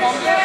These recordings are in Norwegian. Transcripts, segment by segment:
네.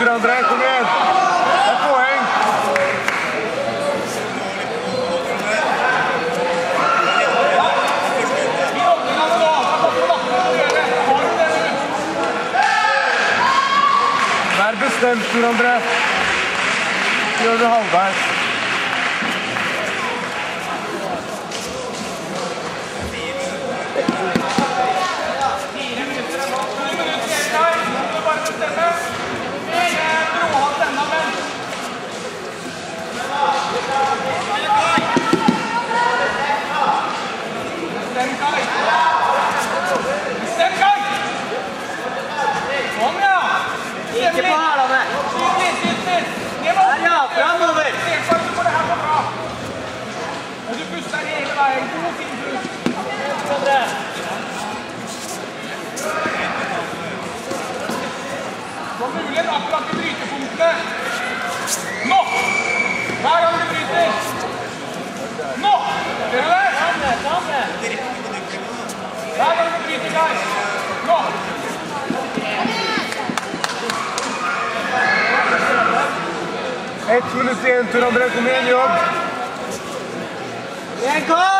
minutter, André. Kom igjen! Det er poeng! Vær bestemt, Tor André. Gjør det halvveis. Ikke på hælene. Der, ja. Framover. Og du puster hele veien. Nå! Ett minutt igjen, Tor André. Kom igjen, jobb. Jeg går!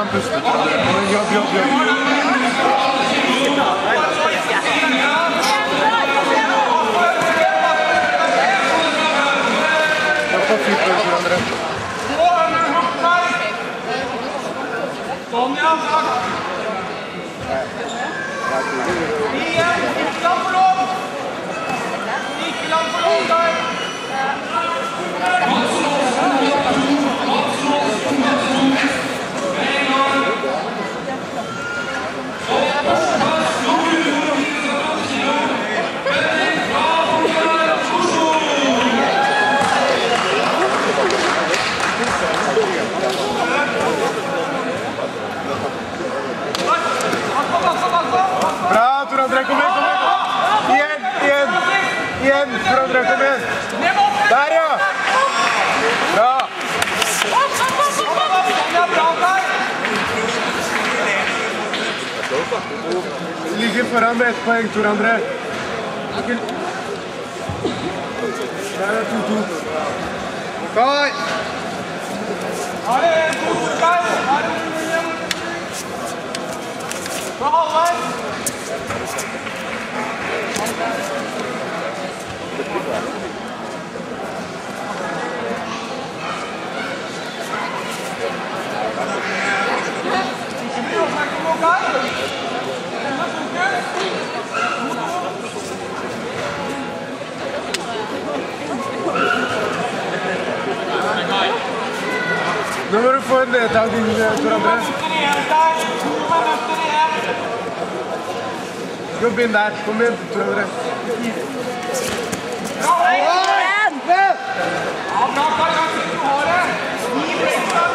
han pustet. Jobb, jobb, jobb. Sonja! Igjen, ikke langt for få lov! Ikke la ham lov! Ligger foran med ett poeng, Tor André. Der er 2-2. Okay. Allez, Numero de tal din Turabrea. Eu bem dado, comendo Turabrea. Não, não, não! Não, não, não!